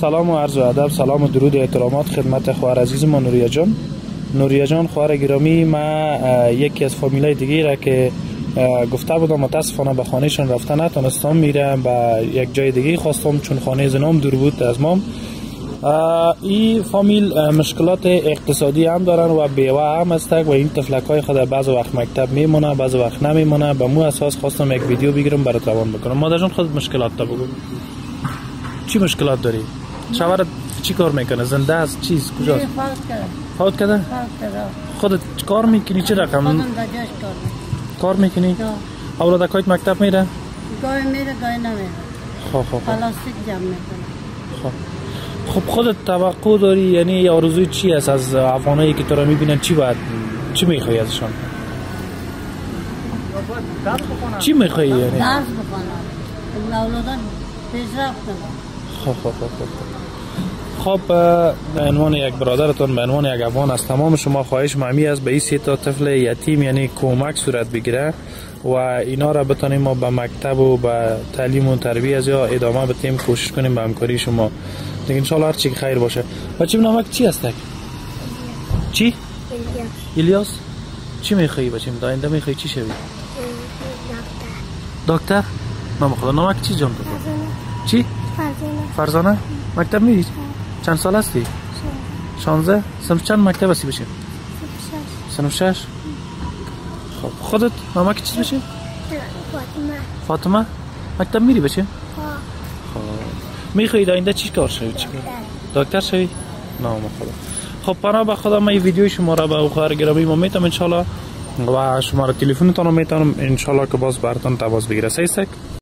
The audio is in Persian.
سلام و عرض و ادب سلام و درود احترامات خدمت خواهر عزیز ما نوریا جان. نوریا جان خواهر گرامی ما یکی از فامیلای دیگه را که گفته بودم متاسفانه به خانهشان رفته نتونستم میرم به یک جای دیگه خواستم چون خانه زنام دور بود از مام این فامیل مشکلات اقتصادی هم دارن و بیوه هم هستک و این تفلک های خود بعض وقت مکتب میمونه بعض وقت نمیمونه. به مو اساس خواستم یک ویدیو بگیرم برای روان بکنم. مادر جان خود مشکلات تا بگو. چی مشکلات داری؟ شوهرت چی کار می‌کنه؟ زنده است؟ چیز؟ کجاست؟ فوت کرده؟ خودت کار می‌کنی؟ چه رقم؟ کار می‌کنی؟ اولادکایت مکتب میره؟ گاهی میره گاهی نمیره. خب خب خب. پلاستیک جمع می‌کنه خب. خب خودت توقع داری؟ یعنی آرزوی چی است؟ از افغانایی که تو را می‌بینن چی باید؟ چی می‌خوای ازشان؟ چی می‌خوای یعنی؟ درس بخونن اولادان پیشرفت کنن خب خب خب خب خب. به عنوان یک برادرتون به عنوان یک افغان از تمام شما خواهش مهمی است به این سه تا طفل یتیم یعنی کمک صورت بگیره و اینا را بتانیم ما به مکتب و به تعلیم و تربیت یا ادامه بدیم کوشش کنیم به همکاری شما. دیگه انشالله هر چی که خیر باشه. بچه نامک چی هستک چی؟ الیاس. چی میخوایی بچه؟ داینده میخوایی چی شوی؟ دکتر. نام خدا. نامک چی جان بکن چی؟ فرزانه. مکتب میری چند سال هستی؟ شانزه سنف چند مکتب هستی بشه؟ سنف شش. خب خودت نامک چیز بشه؟ فاطمه. مکتب میری بشه؟ خب. میخوایی داینده چی کار شوی؟ چی دکتر. شوی؟ نام خدا. خب پناه به خدا من این ویدیو شما را به خواهر گرامی ما می‌تونم انشالله. و شما را تلفنتان رو می‌تونم انشالله که باز براتون تماس بگیره. سیستک